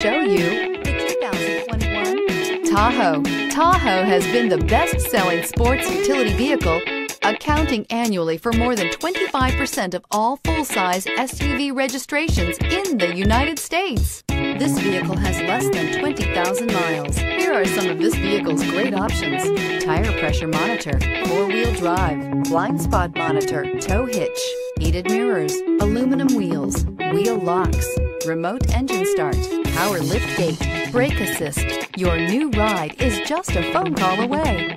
show you the 2021 Tahoe. Tahoe has been the best-selling sports utility vehicle, accounting annually for more than 25% of all full-size SUV registrations in the United States. This vehicle has less than 20,000 miles. Here are some of this vehicle's great options. Tire pressure monitor, four-wheel drive, blind spot monitor, tow hitch, heated mirrors, aluminum wheels, wheel locks, remote engine start, power lift gate, brake assist. Your new ride is just a phone call away.